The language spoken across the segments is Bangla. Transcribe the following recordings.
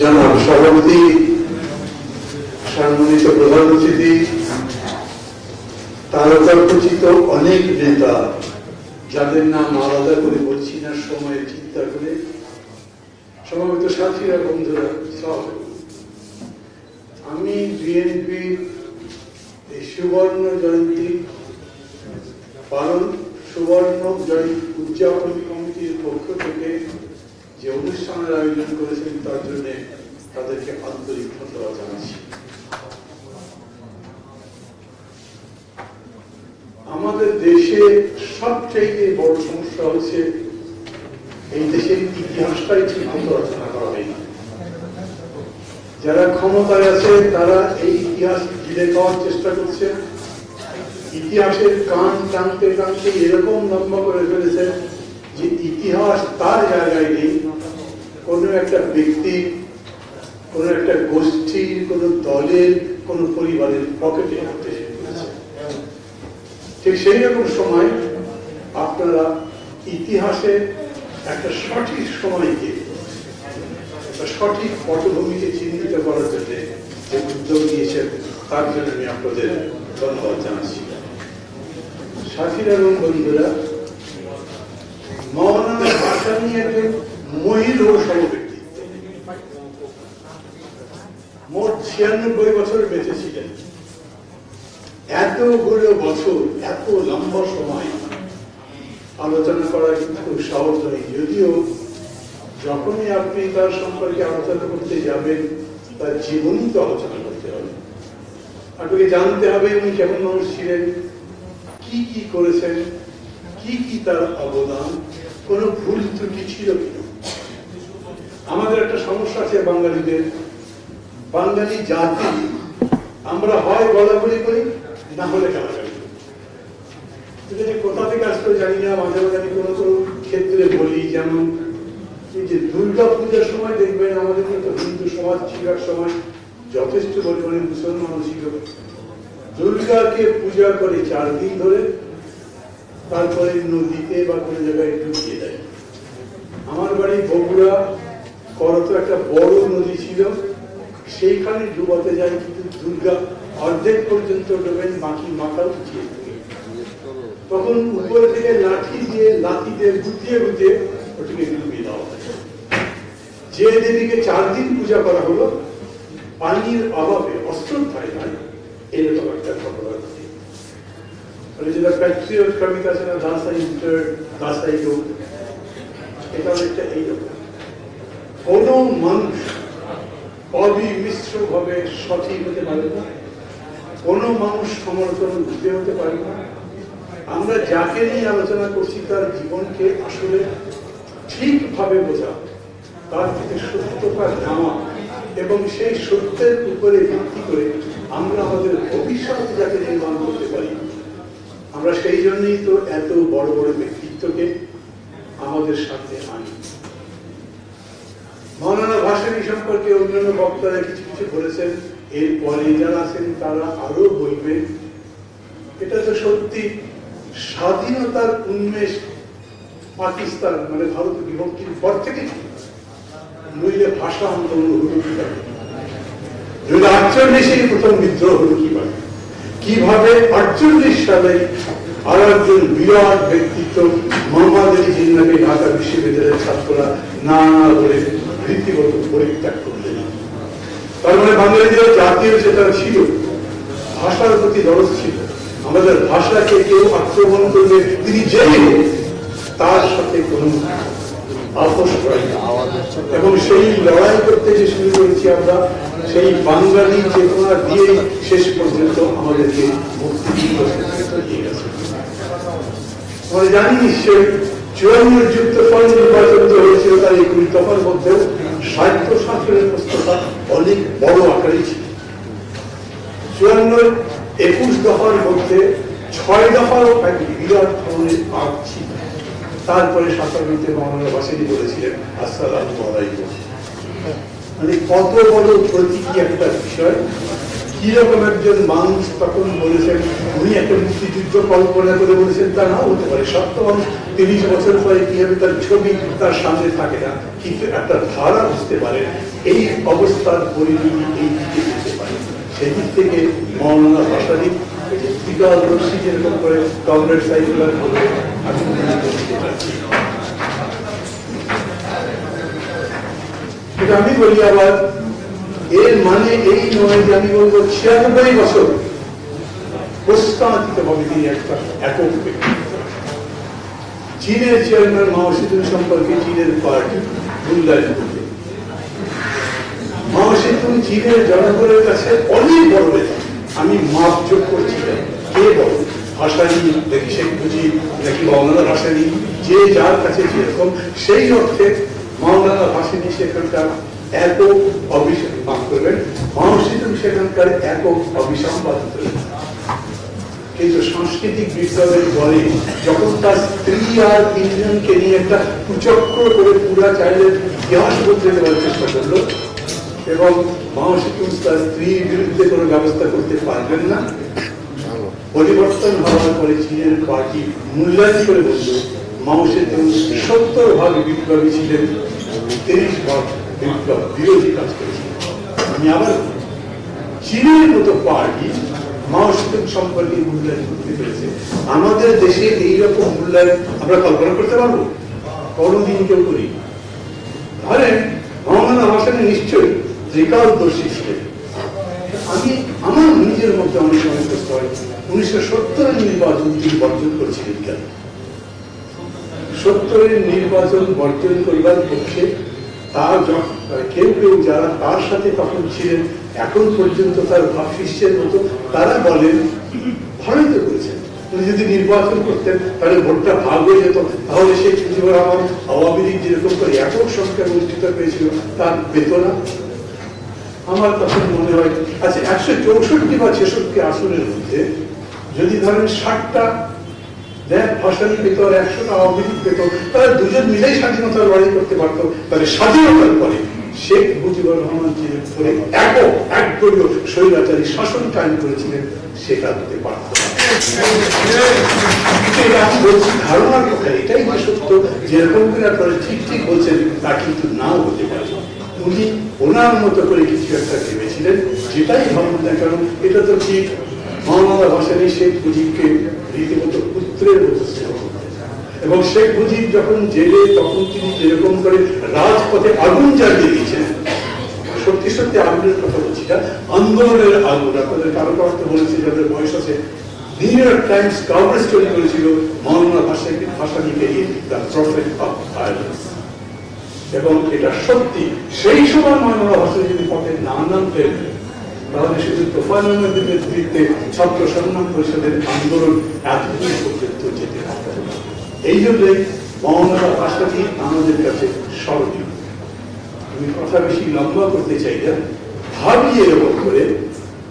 জনাব সভাপতি, সম্মানিত প্রধান অতিথি তারকাখচিত অনেক নেতা, যাদের নাম আলাদা করে বলছি না, সময় চিন্তা করে। সমাবেত সাথীরা, বন্ধুরা, সব। আমি বিএনপির এই সুবর্ণ জয়ন্তী পালন, সুবর্ণ জয়ন্তী উদযাপন কমিটির পক্ষ থেকে যে অনুষ্ঠানের আয়োজন করেছেন, তার জন্য তাদেরকে আন্তরিক ধন্যবাদ জানাচ্ছি। আমাদের দেশে সবচেয়ে বড় সমস্যা হচ্ছে, এই দেশের ইতিহাসটাই ঠিক মতো রচনা করা হয়নি। যারা ক্ষমতায় আছে, তারা এই ইতিহাস ঘিরে খাওয়ার চেষ্টা করছে। ইতিহাসের কান টানতে টানতে এরকম লম্বা করে ফেলেছে যে ইতিহাস তার জায়গায় নেই, কোনো একটা ব্যক্তি, কোনো একটা গোষ্ঠীর কোনো দলের, কোনো পরিবারের পকেটে করেছে ঠিক সেই রকম সময় আপনারা ইতিহাসে একটা সঠিক সময়কে সঠিক পটভূমিকে চিহ্নিত করার জন্য যে উদ্যোগ নিয়েছেন, তার জন্য আমি আপনাদের ধন্যবাদ জানাচ্ছি। সাথীরা এবং বন্ধুরা মৌলানা ভাষা নিয়ে একজন মহিল সমব্যক্তিত্ব মোট ছিয়ানব্বই বছর বেঁচে ছিলেন এতগুলো বছর, এত লম্বা সময় আলোচনা করা কিন্তু সহজ নয় যদিও যখনই আপনি তার সম্পর্কে আলোচনা করতে যাবেন, তার জীবনই তো আলোচনা করতে হবে। আপনাকে জানতে হবে উনি কেমন মানুষ ছিলেন, কি কি করেছেন কি কি তার অবদান? কোনো ভুল ত্রুটি ছিল কিনা আমাদের একটা সমস্যা আছে বাঙালিদের। বাঙালি জাতি, আমরা হয় গলাগলি করি, না হলে যে কোথা থেকে আসলে জানি না, মাঝে মাঝে আমি কোনো কোনো ক্ষেত্রে বলি, যেমন এই যে দুর্গা পূজার সময় দেখবেন আমাদের কিন্তু হিন্দু সমাজ এক সময় যথেষ্ট পরিমাণে মুসলমান ছিল দুর্গাকে পূজা করে চার দিন ধরে তারপরে নদীতে বা কোনো জায়গায় ডুবিয়ে দেয়। আমার বাড়ি বগুড়া, করত একটা বড় নদী ছিল। সেইখানে ডুবাতে যায় কিন্তু দুর্গা অর্ধেক পর্যন্ত ডোবেন, বাকি মাথা উঠিয়ে তখন উপর থেকে লাঠি দিয়ে লাঠি দিয়ে গুটিয়ে গুটিয়ে ওটিকে ডুবিয়ে দেওয়া যে দেবীকে চার দিন পূজা করা হলো, পানির অভাবে অস্ত্রধায় নয় এরকম একটা ঘটনা। মানে যেটা প্যাট্রিয়ট কবিতা আছে না দাসাই ইন্টার লোক এটা অনেকটা এইরকম কোন মানুষ অবিমিশ্র ভাবে সঠিক হতে পারে না। কোন মানুষ সমর্থন দিতে হতে পারে না। আমরা যাকে নিয়ে আলোচনা করছি, তার জীবনকে আসলে ঠিকভাবে বোঝা। তার থেকে সত্যতা নেওয়া এবং সেই সত্যের উপরে ভিত্তি করে আমরা আমাদের ভবিষ্যৎ যাতে নির্মাণ করতে পারি। আমরা সেই জন্যই তো এত বড় বড় ব্যক্তিত্বকে আমাদের সামনে আনি। মৌলানা ভাসানী সম্পর্কে অন্যান্য বক্তারা কিছু কিছু বলেছেন, এরপরে যারা আছেন তারা আরও বলবেন। এটা তো সত্যি স্বাধীনতার উন্মেষ পাকিস্তান মানে ভারত বিভক্তির পর থেকে নইলে ভাষা আন্দোলন হলো কীভাবে নইলে আটচল্লিশেই প্রথম বিদ্রোহ হলো কীভাবে কীভাবে আটচল্লিশ সালে আর একজন বিরাট ব্যক্তিত্ব মোহাম্মদ আলী জিন্নাকে ঢাকা বিশ্ববিদ্যালয়ের ছাত্ররা না না বলে ভিত্তিগত পরিত্যাগ করলেন। তার মানে বাঙালিদের জাতীয় যেটা ছিল, ভাষার প্রতি দরজ ছিল। আমাদের ভাষাকে কেউ আক্রমণ করলে তিনি যেই তার সাথে কোন এবং সেই লড়াই করতে যে শুরু করেছি আমরা, সেই বাঙালি চেতনা দিয়েই শেষ পর্যন্ত আমাদেরকে আমরা জানি নিশ্চয়ই চুয়ান্ন যুক্তফল নির্বাচন যে হয়েছিল তার এই কুড়ি দফার মধ্যেও সাহিত্য শাস্ত্রের প্রস্তুতা অনেক বড় আকারে ছিল। চুয়ান্ন একুশ দফার মধ্যে ছয় দফারও এক বিরাট ধরনের আগ ছিল। তারপরে সাতান্নতে মৌলানা বাসিনী বলেছিলেন, আসসালাম মানে কত বড় প্রতীকী একটা বিষয়। কীরকম একজন মানুষ তখন বলেছেন, উনি একটা মুক্তিযুদ্ধ কল্পনা করে বলেছেন, তা হতে পারে। সত্য মানুষ তিরিশ বছর পরে কি হবে তার ছবি তার সামনে থাকে না, কিন্তু একটা ধারা বুঝতে পারে, এই অবস্থার পরিণতি এই দিকে যেতে পারে। সেদিক থেকে মৌলানা বিকাল রশ্মি যেরকম করে কংগ্রেস আমি বলি আবার, এর মানে এই নয় যে আমি বলব ছিয়ানব্বই বছর প্রস্তাবিত তিনি একটা একক চীনের চেয়ারম্যান মাও সেতুন সম্পর্কে চীনের পার্টি মূল্যায়ন করবে মাও সেতুন চীনের জনগণের কাছে অনেক বড় আমি মাপ যোগ ভাষানি নাকি শেখ মুজিব নাকি মৌলানা ভাসানি যে যার কাছে যেরকম, সেই অর্থে মৌলানা ভাসানি সেখানকার একক অভিষেক মাফ করবেন। মাও সেখানকার একক অভিসম্পাদিত কিন্তু সাংস্কৃতিক বিপ্লবের পরে যখন তার স্ত্রী আর তিনজনকে নিয়ে একটা কুচক্র করে পুরা চাইলের ইতিহাস বদলে দেওয়ার চেষ্টা করল, এবং তার স্ত্রীর বিরুদ্ধে কোনো ব্যবস্থা করতে পারবেন না। পরিবর্তন পরে চীনের পার্টি মূল্যায়ন করে বলল মাও সেতুন সত্তর ভাগ বিপ্লবী ছিলেন, তিরিশ ভাগ বিপ্লব বিরোধী কাজ করেছিলেন। আমি আবার চীনের মতো পার্টি মাও সম্পর্কে মূল্যায়ন করতে পেরেছে। আমাদের দেশে এইরকম মূল্যায়ন আমরা কল্পনা করতে পারব? কোনোদিন কেউ করি ধরেন মহামানা ভাষণে নিশ্চয়ই ত্রিকালদর্শী ছিলেন। আমি, আমার নিজের মধ্যে অনেক সময় হয়। উনিশশো সত্তরের নির্বাচন তিনি বর্জন করেছিলেন কেন? সত্তরের নির্বাচন বর্জন করিবার পক্ষে কেউ কেউ যারা তার সাথে তখন ছিলেন, এখন পর্যন্ত তার মতো তারা বলেন করেছেন। উনি যদি নির্বাচন করতেন, তাহলে ভোটটা ভাগ হয়ে যেত। তাহলে শেখ মুজিবুর রহমান আওয়ামী লীগ যেরকম করে একক সংখ্যা বঞ্চিত পেয়েছিল তার বেতনা আমার তখন মনে হয় আচ্ছা একশো চৌষট্টি বা ছেষট্টি আসনের মধ্যে যদি ধরেন ষাটটা দেখ ভাষানি পেত একশোটা পেত দুজন মিলেই স্বাধীনতার লড়াই করতে পারতো, তাহলে স্বাধীনতার পরে শেখ মুজিবুর রহমান যে করে একদলীয় স্বৈরাচারী শাসন করেছিলেন, সেটা হতে পারত ধারণার কথা এটাই যে সত্য, যেরকম করে আপনারা ঠিক ঠিক বলছেন, তা কিন্তু নাও হতে পারে। উনি ওনার মতো করে কিছু একটা ভেবেছিলেন, যেটাই ভাবুন না কেন, এটা তো ঠিক। মহামাদা ভাসানি শেখ মুজিবকে রীতিমতো পুত্রের মতো এবং শেখ মুজিব যখন জেলে, তখন তিনি যেরকম করে রাজপথে আগুন জ্বালিয়ে দিয়েছেন। সত্যি সত্যি আগুনের কথা বলছি না, আন্দোলনের আগুন। আপনাদের কারও তো বলেছে, যাদের বয়স আছে নিউ ইয়র্ক টাইমস কভারেজ তৈরি করেছিল মৌলানা ভাষাকে ভাষা নিয়ে প্রফেট অফ ভায়োলেন্স এবং এটা সত্যি, সেই সময় মৌলানা ভাষা যদি পথে না নামতেন তাহলে শুধু তোফান আহমেদের নেতৃত্বে ছাত্র সম্মান পরিষদের আন্দোলন এতদিন পর্যন্ত যেতে এই জন্যই মৌলানা ভাষাটি আমাদের কাছে স্মরণীয়। আমি কথা বেশি লম্বা করতে চাই না ভাবি এরকম করে,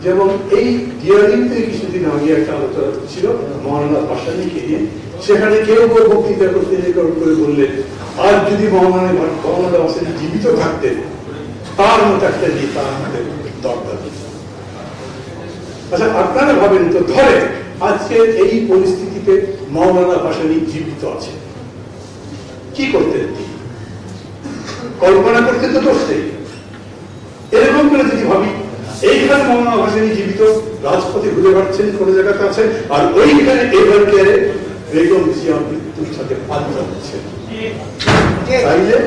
যেমন এই ডিয়ারিংতে কিছুদিন আগে একটা আলোচনা ছিল মহানাথ ভাসানিকে নিয়ে। সেখানে কেউ কেউ বক্তৃতা করতে যে করে বললেন আর যদি মহানাথ মহানাথ ভাসানি জীবিত থাকতেন, তার মতো একটা নেতা আমাদের দরকার আচ্ছা আপনারা ভাবেন তো ধরে আজকে এই পরিস্থিতিতে মৌলানা ভাসানি জীবিত আছে। কি করতেন কল্পনা করতে তো দোষটাই এরকম করে যদি ভাবি এইখানে মৌলানা ভাসানি জীবিত রাজপথে ঘুরে বেড়াচ্ছেন কোনো জায়গাতে আছেন আর ওইখানে এবার কেয়ারে বেগম জিয়া মৃত্যুর সাথে পাল্টা হচ্ছেন তাইলে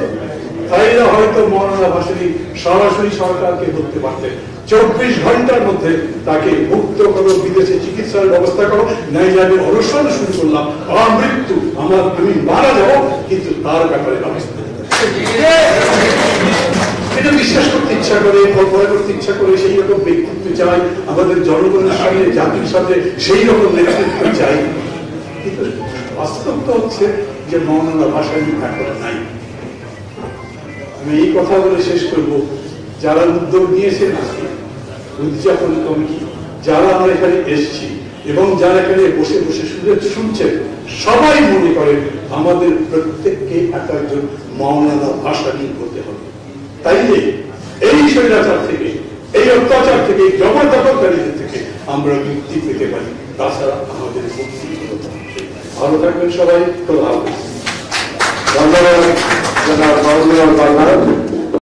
তাইলে হয়তো মৌলানা ভাসানি সরাসরি সরকারকে বলতে পারতেন। চব্বিশ ঘণ্টার মধ্যে তাকে মুক্ত করো, বিদেশে চিকিৎসার ব্যবস্থা করো। নাইলে আমি অনুসরণ শুরু করলাম। আমার মৃত্যু, আমার, আমি মারা যাব, কিন্তু তার ব্যাপারে ব্যবস্থা এটা বিশ্বাস করতে ইচ্ছা করে, কল্পনা করতে ইচ্ছা করে, সেই রকম ব্যক্তিত্ব চাই। আমাদের জনগণের জাতির সামনে সেই রকম নেতৃত্ব চাই। বাস্তব তো হচ্ছে যে মৌলানা ভাষায় এখন নাই। আমি এই কথা বলে শেষ করব। যারা উদ্যোগ নিয়েছেন আজকে উদযাপন কমিটি, যারা আমরা এখানে এসেছি এবং যারা এখানে বসে বসে শুনে শুনছেন, সবাই মনে করেন আমাদের প্রত্যেককে এক একজন মৌলানা ভাষা নিয়ে করতে হবে তাইলে এই স্বৈরাচার থেকে, এই অত্যাচার থেকে জবরদখলকারীদের থেকে আমরা মুক্তি পেতে পারি। তাছাড়া আমাদের মুক্তি ভালো থাকবেন সবাই খোলা হাফেজ। ধন্যবাদ